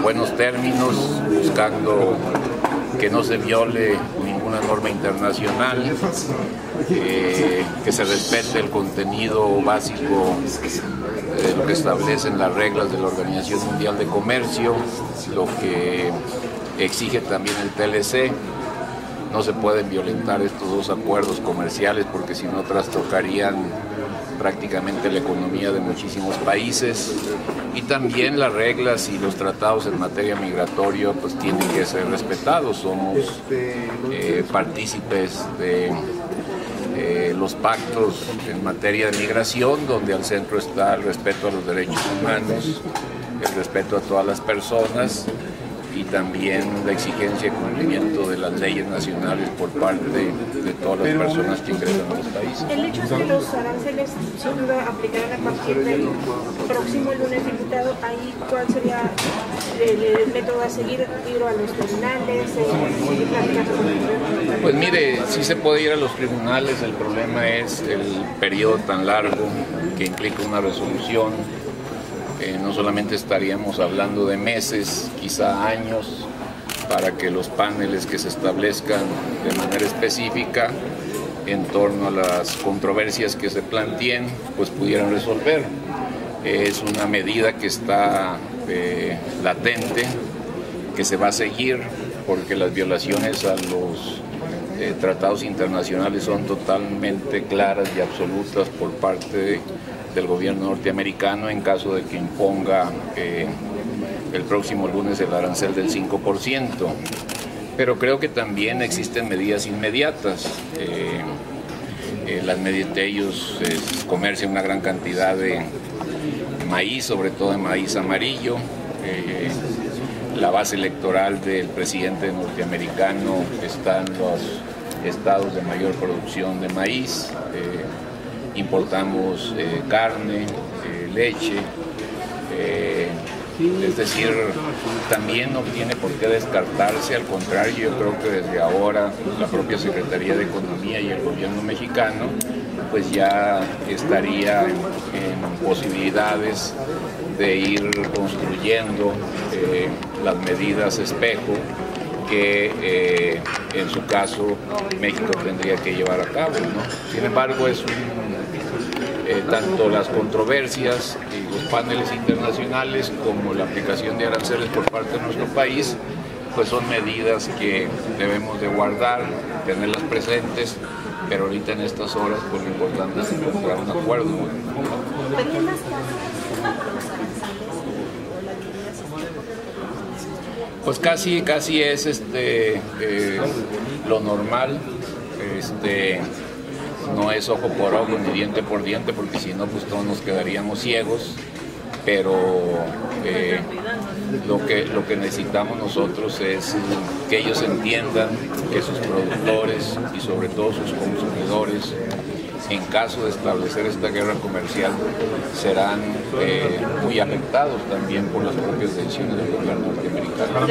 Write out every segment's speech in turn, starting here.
en buenos términos, buscando que no se viole ninguna norma internacional, eh, que se respete el contenido básico de lo que establecen las reglas de la Organización Mundial de Comercio, lo que exige también el TLC. No se pueden violentar estos dos acuerdos comerciales porque si no trastocarían prácticamente la economía de muchísimos países y también las reglas y los tratados en materia migratoria pues tienen que ser respetados. Somos eh, partícipes de eh, los pactos en materia de migración donde al centro está el respeto a los derechos humanos, el respeto a todas las personas y también la exigencia de cumplimiento de las leyes nacionales por parte de todas las personas que ingresan a los países. El hecho es que los aranceles sin duda aplicarán a partir del próximo lunes, diputado, ahí cuál sería el, método a seguir, ir a los tribunales, eh, Pues mire, sí se puede ir a los tribunales, el problema es el periodo tan largo que implica una resolución no solamente estaríamos hablando de meses, quizá años, para que los paneles que se establezcan de manera específica en torno a las controversias que se planteen, pues pudieran resolver. Es una medida que está eh, latente, que se va a seguir, porque las violaciones a los eh, tratados internacionales son totalmente claras y absolutas por parte de del gobierno norteamericano en caso de que imponga eh, el próximo lunes el arancel del 5%. Pero creo que también existen medidas inmediatas. Eh, eh, las medidas de ellos comercian una gran cantidad de maíz, sobre todo de maíz amarillo. la base electoral del presidente norteamericano está en los estados de mayor producción de maíz importamos eh, carne, eh, leche, eh, es decir, también no tiene por qué descartarse, al contrario, yo creo que desde ahora la propia Secretaría de Economía y el gobierno mexicano pues ya estaría en posibilidades de ir construyendo las medidas espejo que en su caso México tendría que llevar a cabo. Sin embargo, es un eh, tanto las controversias y los paneles internacionales como la aplicación de aranceles por parte de nuestro país, pues son medidas que debemos de guardar, tenerlas presentes, pero ahorita en estas horas pues lo importante es encontrar un acuerdo. Pues casi, casi es este eh, lo normal. Este, no es ojo por ojo ni diente por diente, porque si no, pues todos nos quedaríamos ciegos, pero eh, lo, que, lo que necesitamos nosotros es que ellos entiendan que sus productores y sobre todo sus consumidores, en caso de establecer esta guerra comercial, serán eh, muy afectados también por las propias decisiones del gobierno norteamericano.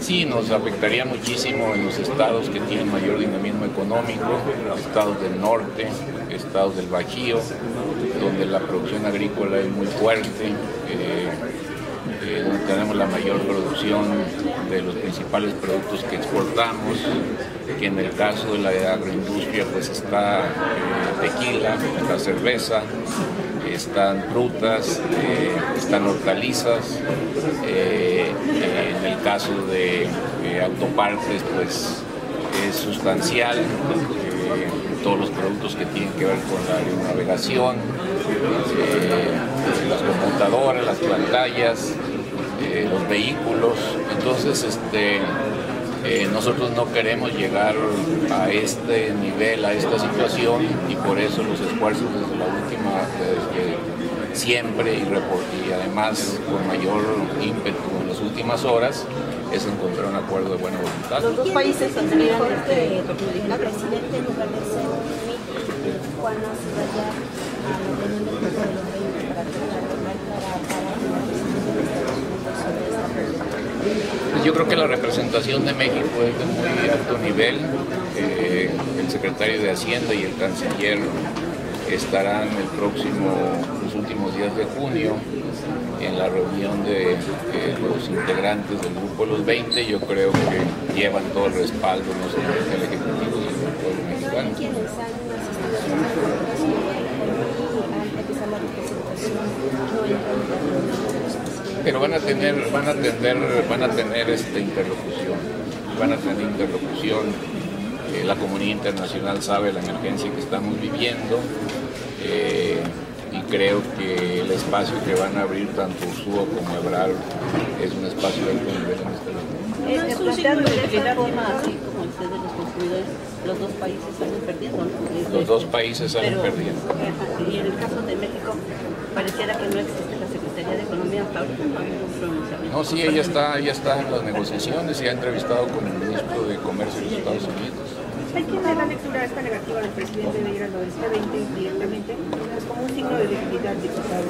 Sí, nos afectaría muchísimo en los estados que tienen mayor dinamismo económico, estados del norte, estados del Bajío, donde la producción agrícola es muy fuerte. Eh, eh, donde tenemos la mayor producción de los principales productos que exportamos, que en el caso de la agroindustria pues está eh, tequila, está cerveza, están frutas, eh, están hortalizas, en el caso de autopartes pues es sustancial, todos los productos que tienen que ver con la navegación, las computadoras, las pantallas, eh, los vehículos. Entonces, este, eh, nosotros no queremos llegar a este nivel, a esta situación y por eso los esfuerzos desde la última, desde siempre y, además con mayor ímpetu en las últimas horas, es encontrar un acuerdo de buena voluntad. Los dos países tendrían este, la presidente en lugar de ser se vaya a la reunión del grupo de los 20 para tratar para, para, para Pues yo creo la representación de México es de muy alto nivel. Eh, el secretario de Hacienda y el canciller estarán el próximo, los últimos días de junio en la reunión de los integrantes del grupo Los 20. Yo creo que llevan todo el respaldo, no solamente del Ejecutivo, sino del pueblo mexicano. Pero van a tener, van a tener, van a tener esta interlocución, van a tener interlocución. Eh, la comunidad internacional sabe la emergencia que estamos viviendo eh, y creo que el espacio que van a abrir tanto Ursúa como Ebral es un espacio de alto nivel en este momento. No es un signo de esta forma, así como ustedes los consumidores, los dos países salen perdiendo, ¿no? Los dos países salen perdiendo. Y en el caso de México, pareciera que no existe la Secretaría de Economía hasta ahorita, no ha habido un pronunciamiento. No, sí, ella está, ella está en las negociaciones y ha entrevistado con el ministro de Comercio de los Estados Unidos. Hay quien da lectura a esta negativa del presidente de ir a lo del G20 directamente pues como un signo de debilidad diputado.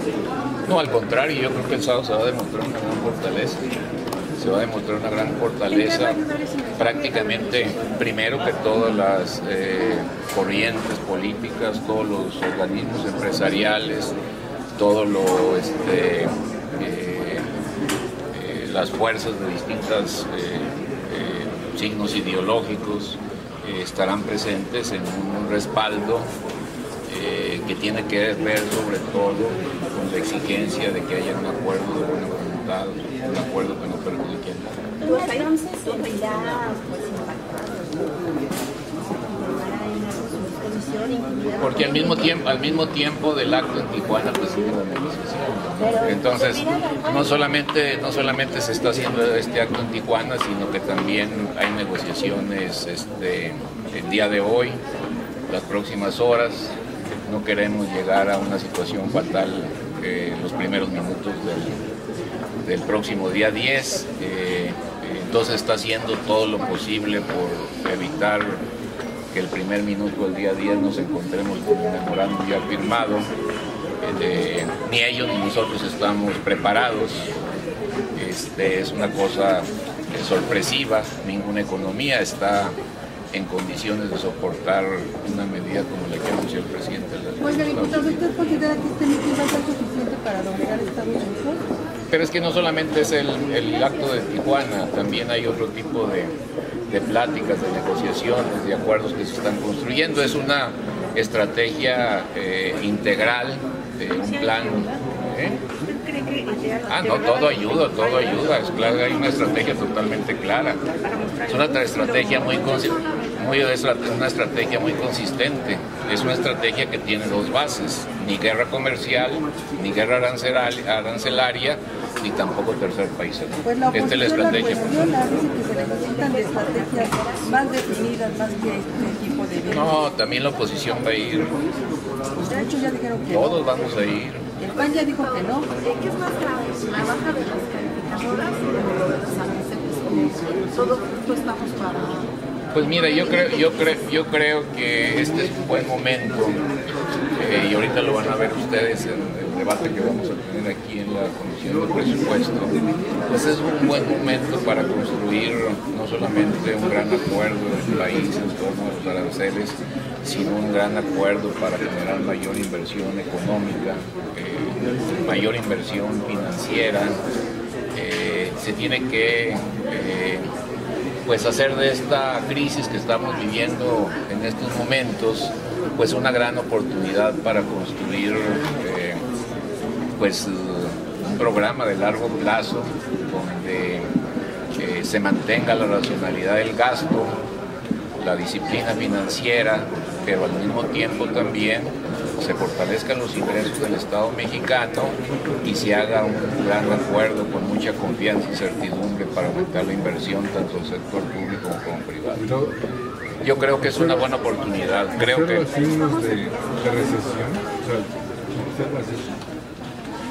No, al contrario, yo creo que el sábado se va a demostrar una gran fortaleza. Se va a demostrar una gran fortaleza. Prácticamente, primero que todas las eh, corrientes políticas, todos los organismos empresariales, todo lo, este, eh, eh, las fuerzas de distintos signos ideológicos eh, estarán presentes en un respaldo eh, que tiene que ver sobre todo con la exigencia de que haya un acuerdo de buena voluntad, un acuerdo que no perjudique a nadie. Porque al mismo tiempo, al mismo tiempo del acto en Tijuana pues. Entonces, no solamente, no solamente se está haciendo este acto en Tijuana, sino que también hay negociaciones este, el día de hoy, las próximas horas. No queremos llegar a una situación fatal eh, en los primeros minutos del, del próximo día 10. Eh, entonces está haciendo todo lo posible por evitar que el primer minuto del día 10 nos encontremos con un memorándum ya firmado. Eh, ni ellos ni nosotros estamos preparados. Este, es una cosa eh, sorpresiva, ninguna economía está en condiciones de soportar una medida como la que anunció el presidente. de la Oiga, diputado, ¿usted considera que este mitin va a ser suficiente para doblegar Estados Unidos? Pero es que no solamente es el, el acto de Tijuana, también hay otro tipo de, de pláticas, de negociaciones, de acuerdos que se están construyendo. Es una estrategia eh, integral, de un plan. ¿eh? ¿Usted cree que ideal Ah, no, todo ayuda, todo ayuda. Es claro, hay una estrategia totalmente clara. Es una tra- estrategia muy, muy es una estrategia muy consistente. Es una estrategia que tiene dos bases: ni guerra comercial, ni guerra arancelaria, ni tampoco tercer país. Pues la Esta es la la estrategia. cuestiona, dice que se necesitan estrategias más definidas, más que este tipo de violencia. No, también la oposición va a ir, Pues de hecho ya dijeron que no. todos vamos a ir. El PAN ya dijo que no. ¿Qué es más grave? ¿La baja de las calificadoras o de los pues, estamos para... Pues mira, yo creo, yo creo, yo creo que este es un buen momento eh, y ahorita lo van a ver ustedes en el debate que vamos a tener aquí en la Comisión de Presupuesto. Pues es un buen momento para construir no solamente un gran acuerdo del país en torno a los aranceles, sino un gran acuerdo para generar mayor inversión económica, eh, mayor inversión financiera. Eh, se tiene que eh, pues hacer de esta crisis que estamos viviendo en estos momentos pues una gran oportunidad para construir eh, pues un programa de largo plazo donde eh, se mantenga la racionalidad del gasto, la disciplina financiera, pero al mismo tiempo también se fortalezcan los ingresos del Estado mexicano y se haga un gran acuerdo con mucha confianza y certidumbre para aumentar la inversión tanto del sector público como privado. Yo creo que es una buena oportunidad. Creo que observa signos de, de recesión.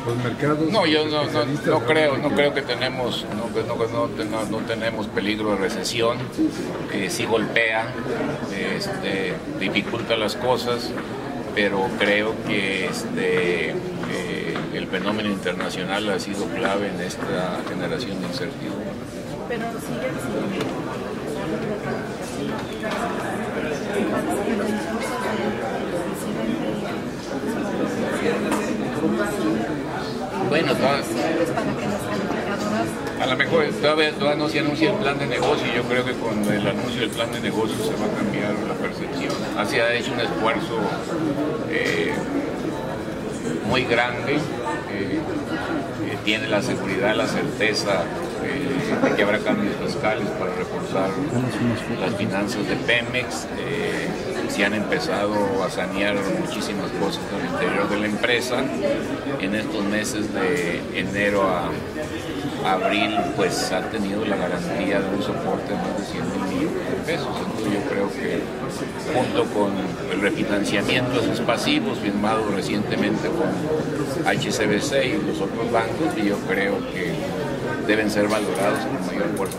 Los mercados. no, yo no, no, no creo, no creo que tenemos, no, que no, que no, no- no tenemos peligro de recesión. que sí golpea, este, dificulta las cosas, pero creo que este, eh, el fenómeno internacional ha sido clave en esta generación de incertidumbre. pero Bueno, todas, pues, para que las calificadoras a lo mejor todavía, todavía no se anuncia el plan de negocio y yo creo que con el anuncio del plan de negocio se va a cambiar la percepción. Así ha hecho un esfuerzo eh, muy grande, eh, eh, tiene la seguridad, la certeza de que habrá cambios fiscales para reforzar las finanzas de Pemex. se han empezado a sanear muchísimas cosas al interior de la empresa. En estos meses de enero a abril, pues ha tenido la garantía de un soporte de más de 100 mil millones de pesos. Entonces yo creo que junto con el refinanciamiento de sus pasivos firmado recientemente con HCBC y los otros bancos, yo creo que deben ser valorados con mayor fuerza.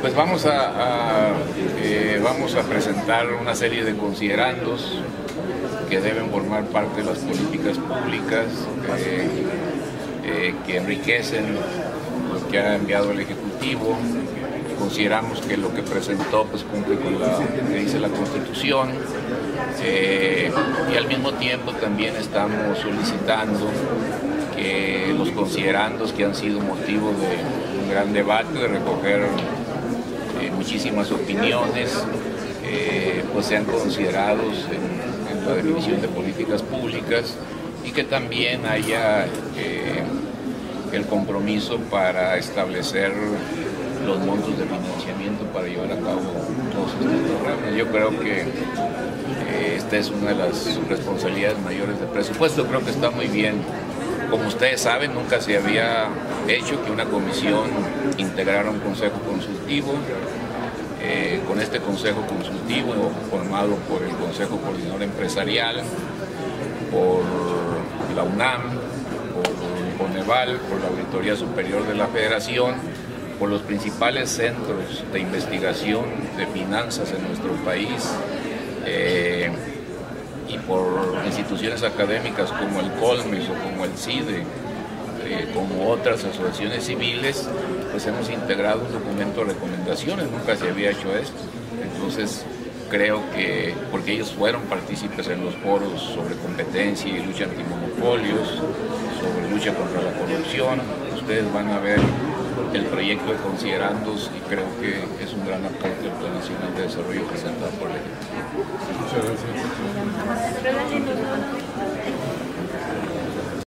¿Cuál será la Pues vamos a, eh, vamos a presentar una serie de considerandos que deben formar parte de las políticas públicas eh, eh, que enriquecen lo que ha enviado el Ejecutivo. Consideramos que lo que presentó pues, cumple con lo que dice la Constitución y al mismo tiempo también estamos solicitando que los considerandos que han sido motivo de un gran debate, de recoger muchísimas opiniones, eh, pues sean considerados en, la definición de políticas públicas y que también haya eh, el compromiso para establecer los montos de financiamiento para llevar a cabo todos estos programas. Yo creo que eh, esta es una de las responsabilidades mayores del presupuesto. Creo que está muy bien. Como ustedes saben, nunca se había hecho que una comisión integrara un consejo consultivo. Eh, con este consejo consultivo formado por el Consejo Coordinador Empresarial, por la UNAM, por Coneval, por la Auditoría Superior de la Federación, por los principales centros de investigación de finanzas en nuestro país eh, y por instituciones académicas como el Colmes o como el CIDE, eh, como otras asociaciones civiles, pues hemos integrado un documento de recomendaciones, nunca se había hecho esto. Entonces, creo que, porque ellos fueron partícipes en los foros sobre competencia y lucha antimonopolios, sobre lucha contra la corrupción, ustedes van a ver el proyecto de considerandos y creo que es un gran aporte al Plan Nacional de Desarrollo presentado por el Ejecutivo. Muchas gracias.